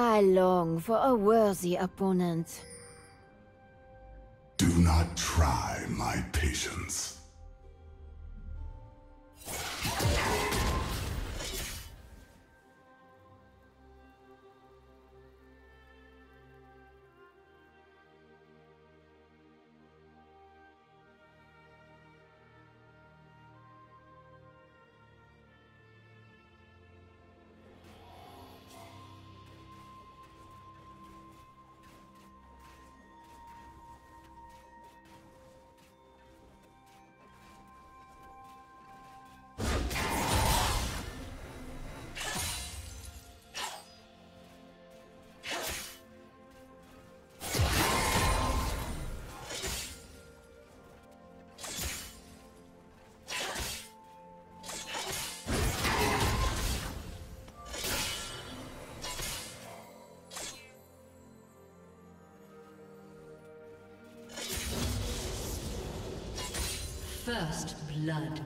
I long for a worthy opponent. Do not try my patience. First blood.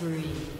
Spree.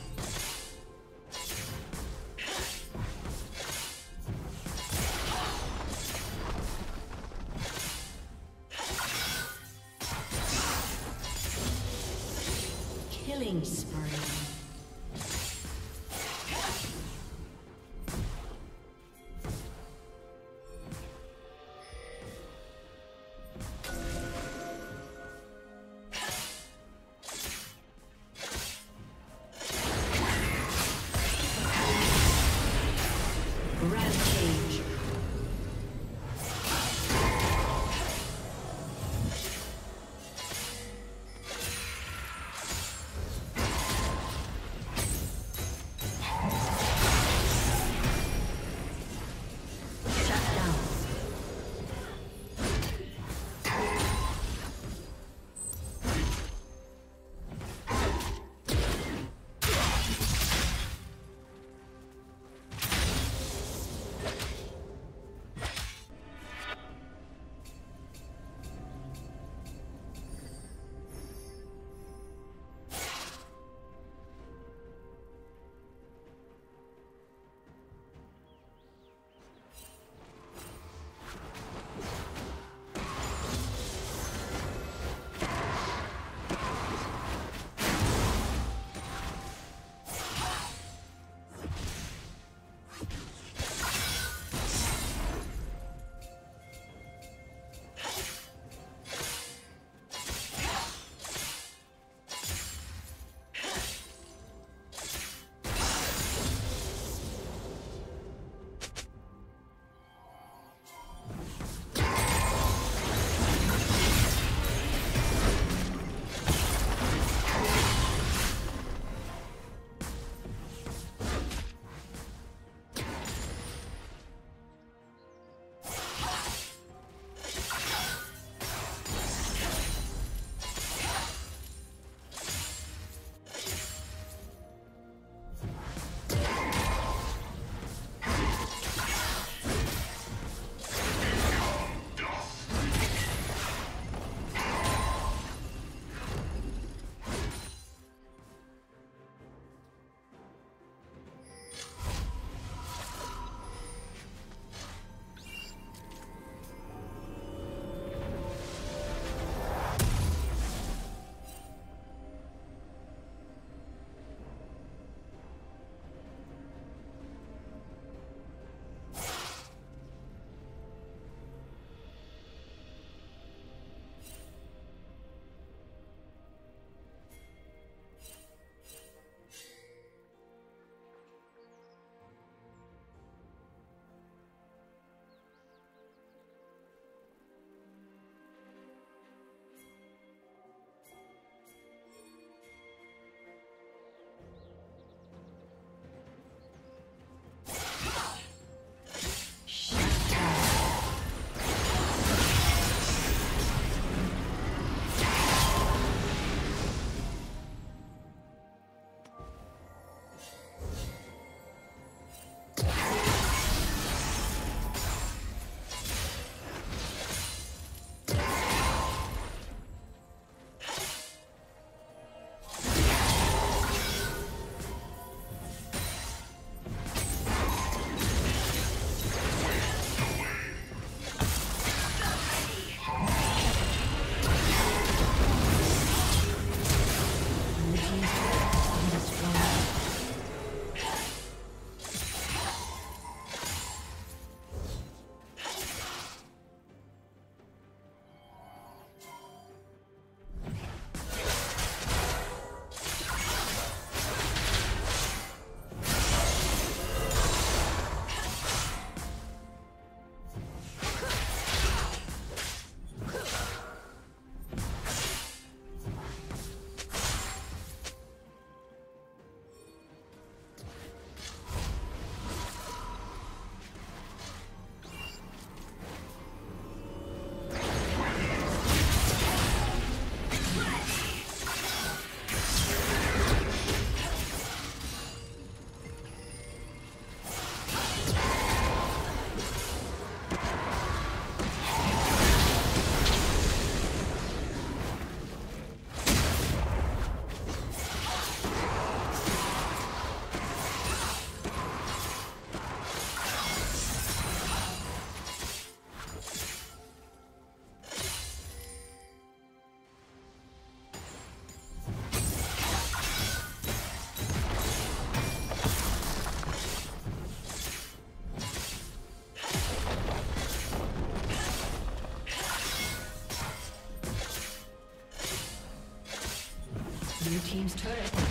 Team's turret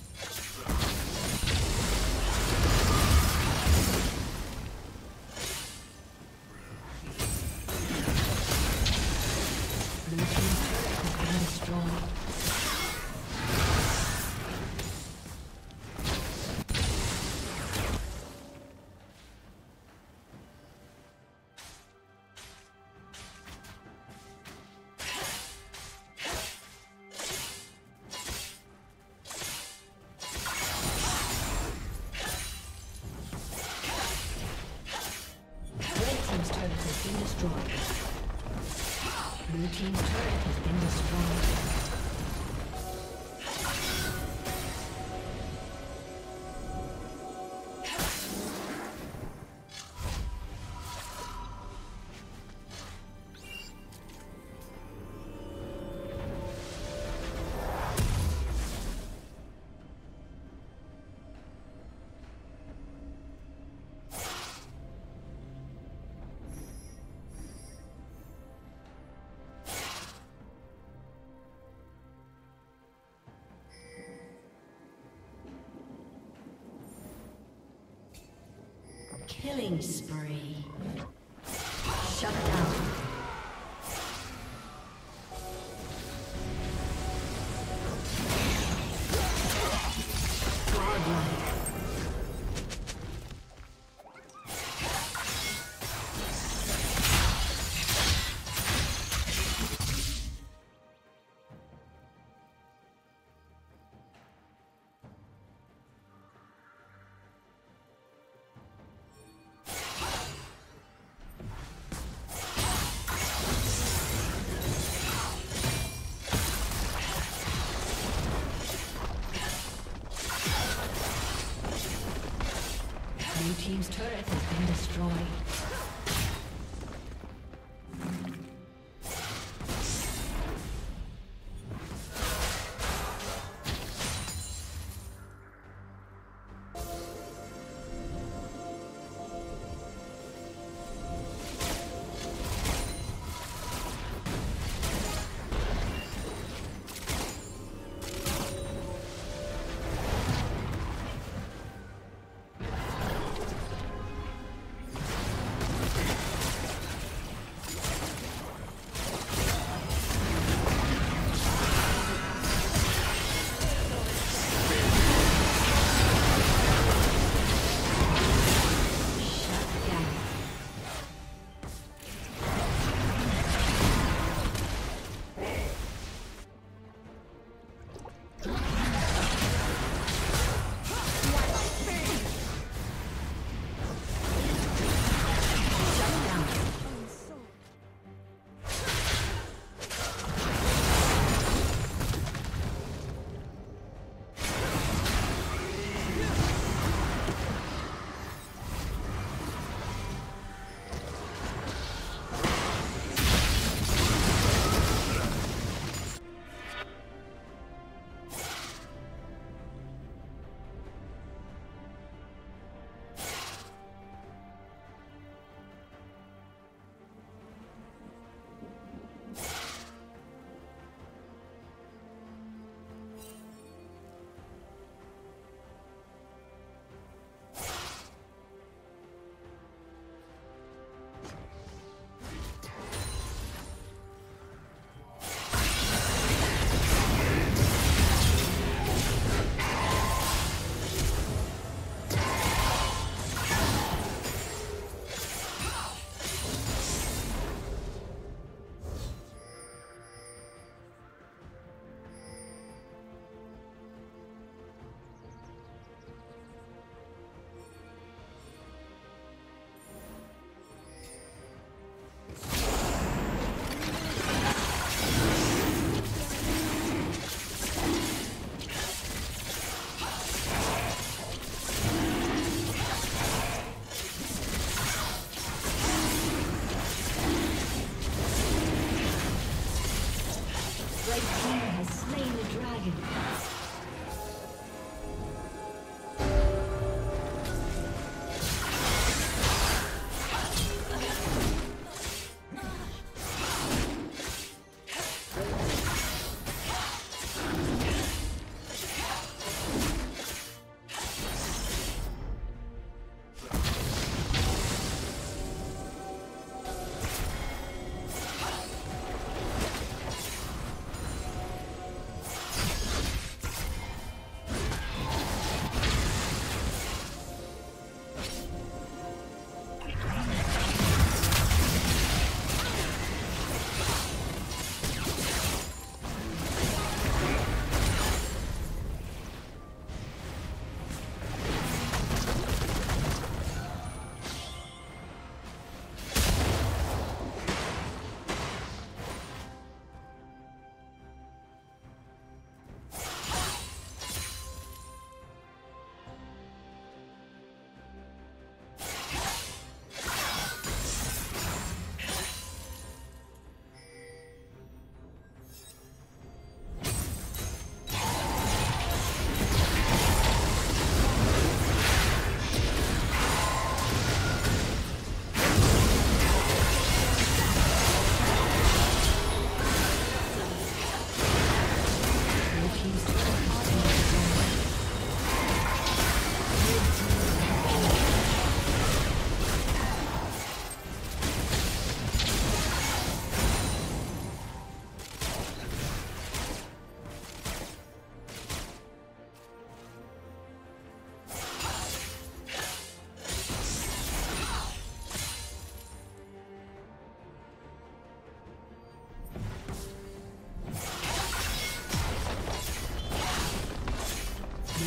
Killing spree.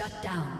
Shut down.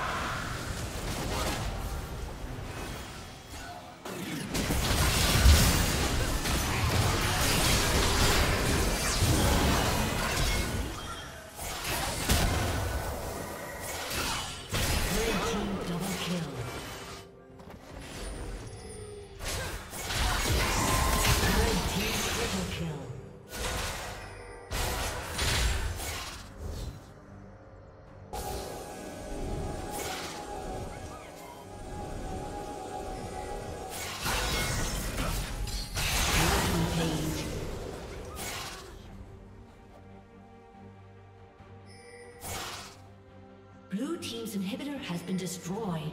Been destroyed.